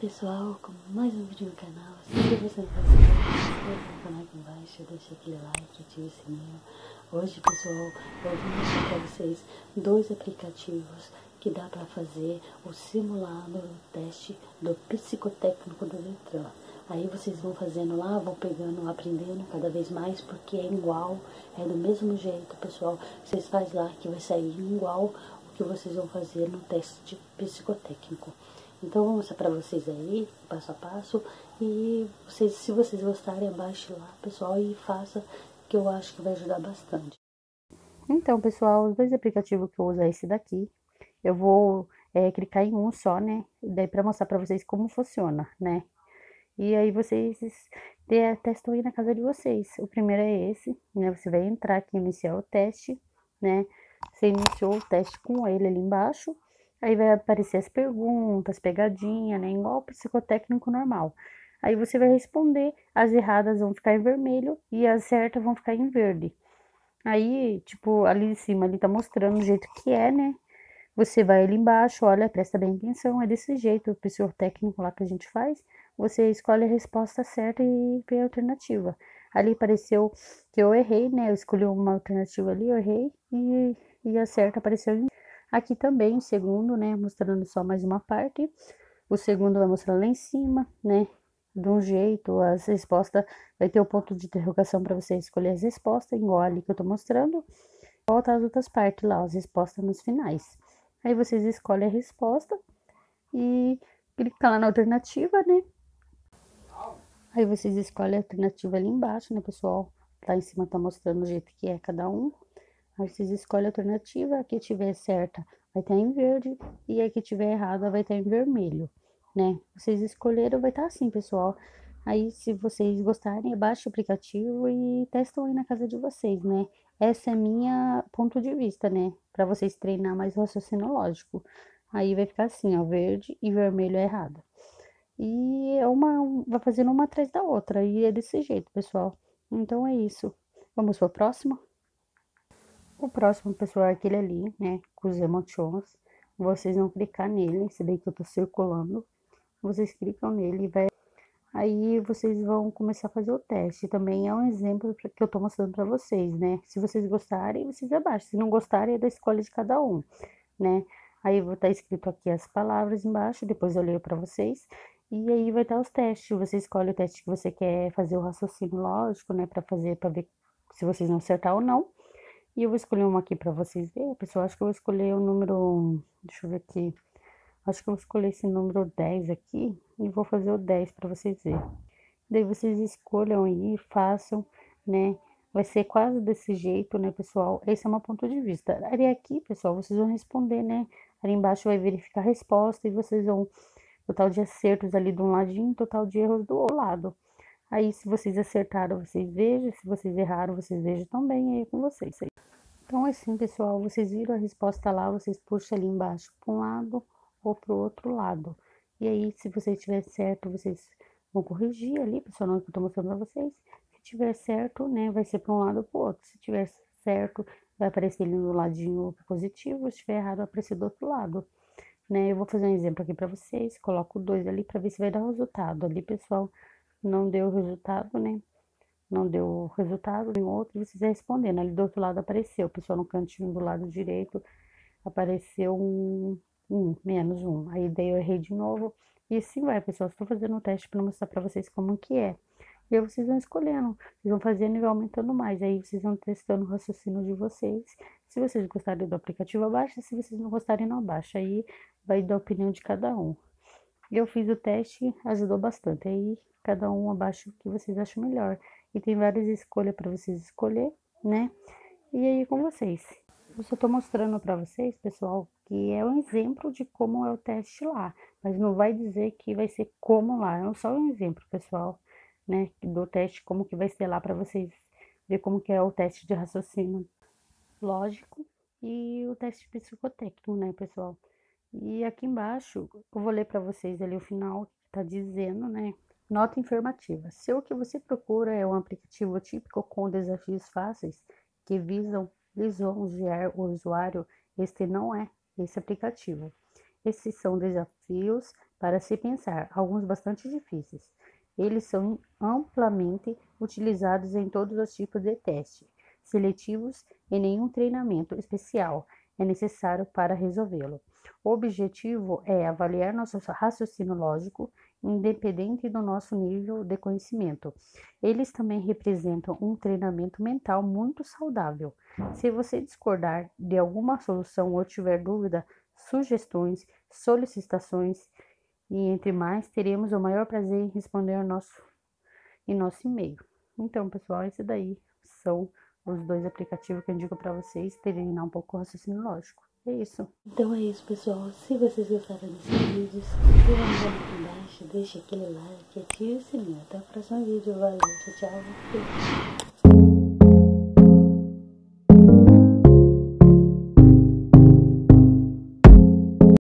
Pessoal com mais um vídeo no canal. Se você faz se inscreva no canal aqui embaixo, deixa aquele like, ativa o sininho. Hoje pessoal, eu vou mostrar para vocês dois aplicativos que dá para fazer o simulado, o teste do psicotécnico do Detran. Aí vocês vão fazendo lá, vão pegando, aprendendo cada vez mais, porque é igual, é do mesmo jeito, pessoal. Vocês fazem lá que vai sair igual o que vocês vão fazer no teste psicotécnico. Então, vou mostrar para vocês aí, passo a passo. E vocês, se vocês gostarem, abaixe lá, pessoal, e faça, que eu acho que vai ajudar bastante. Então, pessoal, os dois aplicativos que eu uso é esse daqui. Eu vou é, clicar em um só, né? Daí para mostrar para vocês como funciona, né? E aí vocês testam aí na casa de vocês. O primeiro é esse, né? Você vai entrar aqui, iniciar o teste, né? Você iniciou o teste com ele ali embaixo. Aí vai aparecer as perguntas, pegadinha, né? Igual o psicotécnico normal. Aí você vai responder, as erradas vão ficar em vermelho e as certas vão ficar em verde. Aí, tipo, ali em cima, ali tá mostrando o jeito que é, né? Você vai ali embaixo, olha, presta bem atenção, é desse jeito, o psicotécnico lá que a gente faz. Você escolhe a resposta certa e vê a alternativa. Ali apareceu que eu errei, né? Eu escolhi uma alternativa ali, eu errei, e, e a certa apareceu em Aqui também o segundo, né, mostrando só mais uma parte. O segundo vai mostrar lá em cima, né, de um jeito, as respostas, vai ter o ponto de interrogação para você escolher as respostas, igual ali que eu tô mostrando. Volta as outras partes lá, as respostas nos finais. Aí vocês escolhem a resposta e clica lá na alternativa, né? Aí vocês escolhem a alternativa ali embaixo, né, pessoal? Lá em cima tá mostrando o jeito que é cada um. Aí vocês escolhem a alternativa, a que tiver certa vai estar em verde e a que tiver errada vai estar em vermelho, né? Vocês escolheram, vai estar assim, pessoal. Aí, se vocês gostarem, baixe o aplicativo e testam aí na casa de vocês, né? Essa é minha ponto de vista, né? Para vocês treinar mais o raciocínio lógico. Aí vai ficar assim, ó, verde e vermelho é errado. E é uma, vai fazendo uma atrás da outra, e é desse jeito, pessoal. Então é isso. Vamos para o próximo? O próximo, pessoal, é aquele ali, né, com os emotions. Vocês vão clicar nele, esse daí que eu tô circulando. Vocês clicam nele e vai... Aí vocês vão começar a fazer o teste. Também é um exemplo que eu tô mostrando para vocês, né? Se vocês gostarem, vocês abaixam. Se não gostarem, é da escolha de cada um, né? Aí vai estar tá escrito aqui as palavras embaixo, depois eu leio para vocês. E aí vai estar tá os testes. Você escolhe o teste que você quer fazer o raciocínio lógico, né? Para fazer, para ver se vocês vão acertar ou não. E eu vou escolher uma aqui para vocês verem, pessoal. Acho que eu vou escolher o número. Deixa eu ver aqui. Acho que eu vou escolher esse número 10 aqui e vou fazer o 10 para vocês verem. Daí vocês escolham aí, façam, né? Vai ser quase desse jeito, né, pessoal? Esse é meu ponto de vista. Ali aqui, pessoal, vocês vão responder, né? Ali embaixo vai verificar a resposta e vocês vão total de acertos ali de um ladinho, total de erros do outro lado. Aí, se vocês acertaram, vocês vejam. Se vocês erraram, vocês vejam também. Aí com vocês. Então, assim, pessoal, vocês viram a resposta lá, vocês puxam ali embaixo para um lado ou para o outro lado. E aí, se vocês tiver certo, vocês vão corrigir ali, pessoal, não que eu tô mostrando para vocês. Se tiver certo, né, vai ser para um lado ou para o outro. Se tiver certo, vai aparecer ali no ladinho positivo. Se tiver errado, vai aparecer do outro lado. Né, eu vou fazer um exemplo aqui para vocês. Coloco dois ali para ver se vai dar resultado. Ali, pessoal, não deu resultado, né? Não deu resultado, em outro, vocês respondendo. Ali do outro lado apareceu, o pessoal no cantinho do lado direito apareceu um, um, menos um. Aí daí eu errei de novo. E assim vai, pessoal. Estou fazendo um teste para mostrar para vocês como que é. E aí vocês vão escolhendo, vocês vão fazendo e aumentando mais. Aí vocês vão testando o raciocínio de vocês. Se vocês gostarem do aplicativo, abaixa. Se vocês não gostarem, não abaixa. Aí vai dar a opinião de cada um. Eu fiz o teste, ajudou bastante. Aí cada um abaixa o que vocês acham melhor. E tem várias escolhas para vocês escolher, né? E aí com vocês. Eu só tô mostrando para vocês, pessoal, que é um exemplo de como é o teste lá. Mas não vai dizer que vai ser como lá. É só um exemplo, pessoal, né? Do teste, como que vai ser lá para vocês ver como que é o teste de raciocínio lógico e o teste psicotécnico, né, pessoal? E aqui embaixo, eu vou ler para vocês ali o final que tá dizendo, né? Nota informativa. Se o que você procura é um aplicativo típico com desafios fáceis que visam lisonjear o usuário, este não é esse aplicativo. Esses são desafios para se pensar, alguns bastante difíceis. Eles são amplamente utilizados em todos os tipos de teste seletivos e nenhum treinamento especial é necessário para resolvê-lo. O objetivo é avaliar nosso raciocínio lógico, independente do nosso nível de conhecimento. Eles também representam um treinamento mental muito saudável. Se você discordar de alguma solução ou tiver dúvida, sugestões, solicitações e entre mais, teremos o maior prazer em responder ao nosso, em nosso e-mail. Então, pessoal, esse daí são os dois aplicativos que eu indico para vocês treinar um pouco o raciocínio lógico. É isso. Então é isso, pessoal. Se vocês gostaram desse vídeo, se inscreva no canal aqui embaixo, deixa aquele like, ative o sininho. Até o próximo vídeo. Valeu, tchau, tchau.